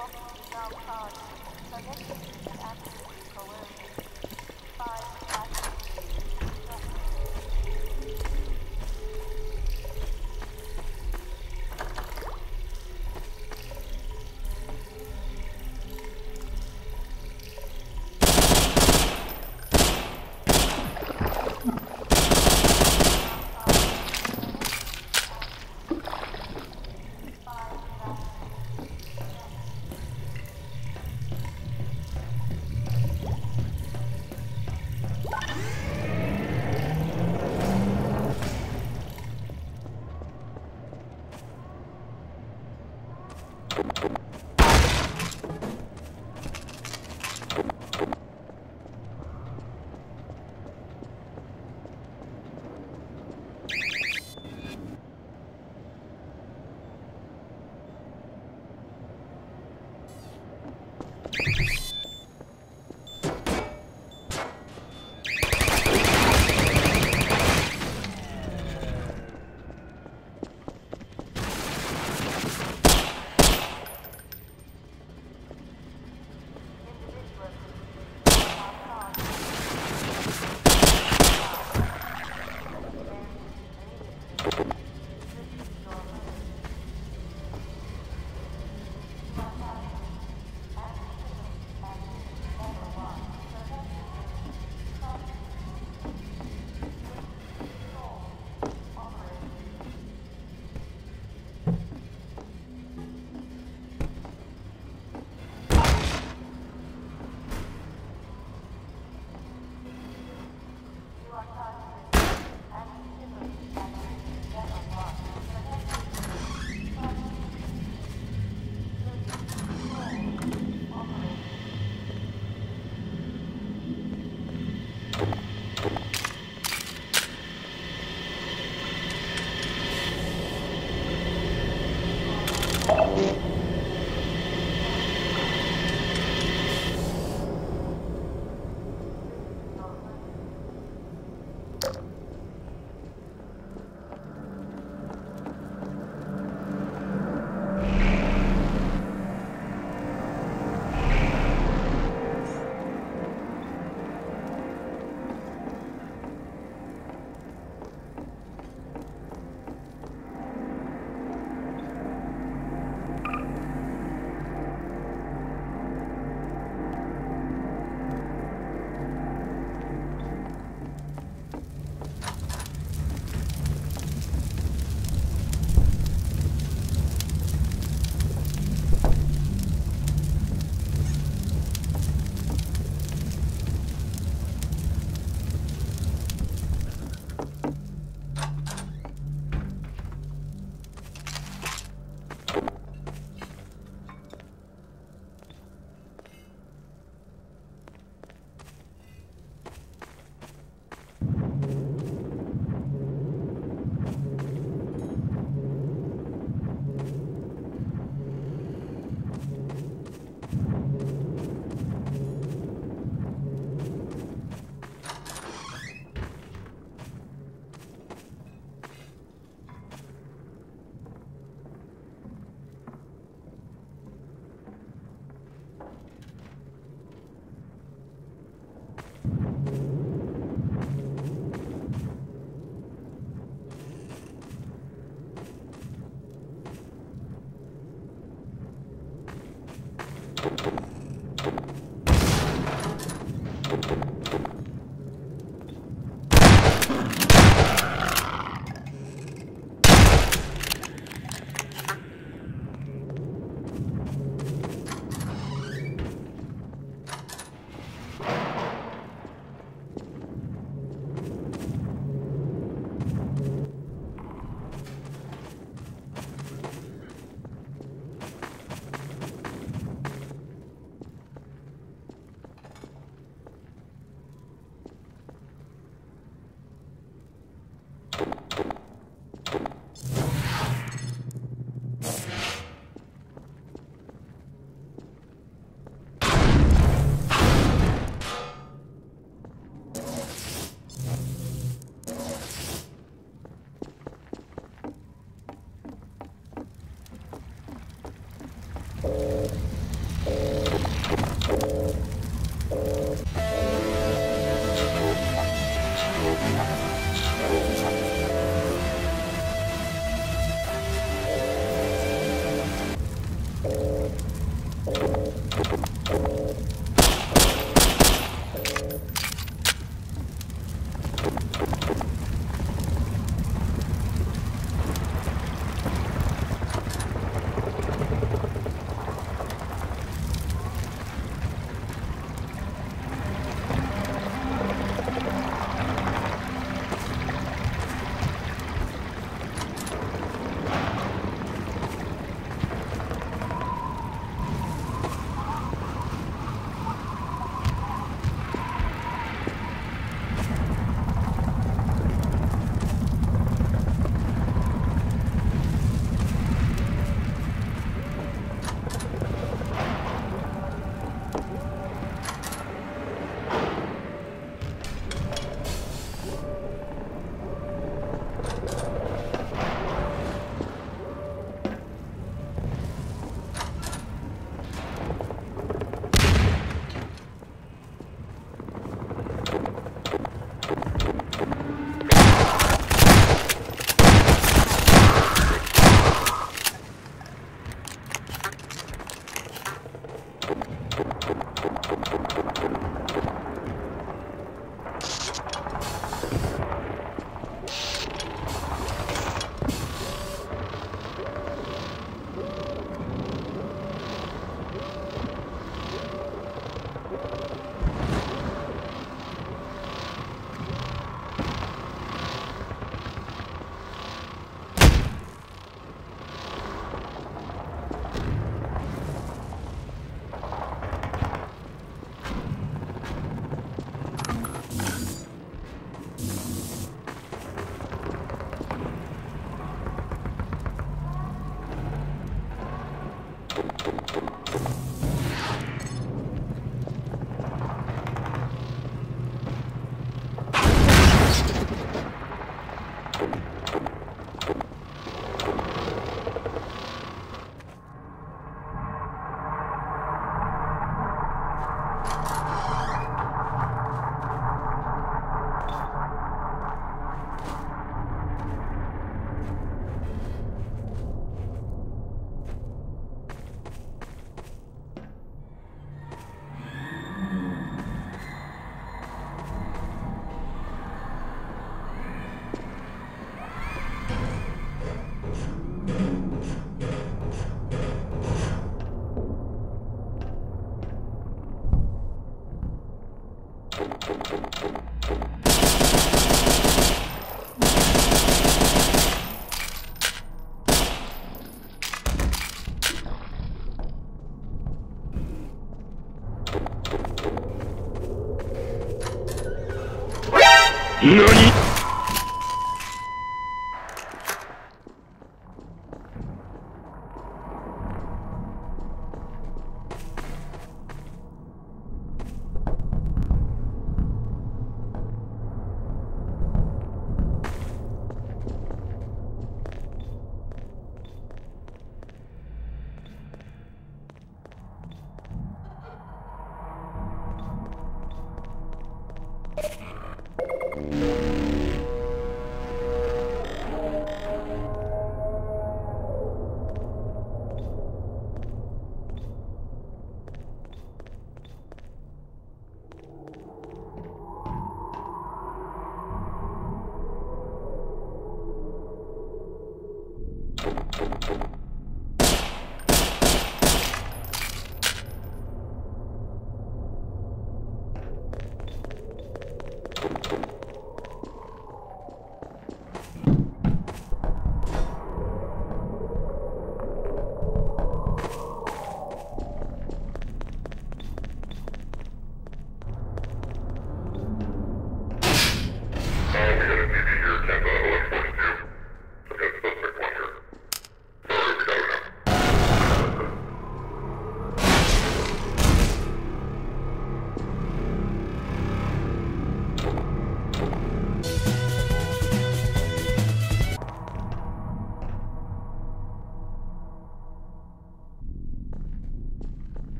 velocity is now so negative is absolutely coercive. 5. Thank you.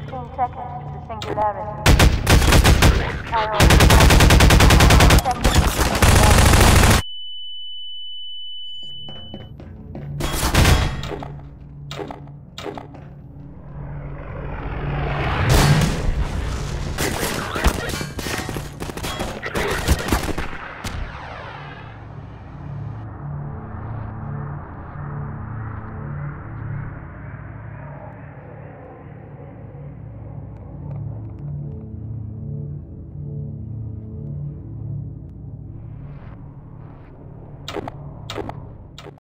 Seconds to singularity. Seconds.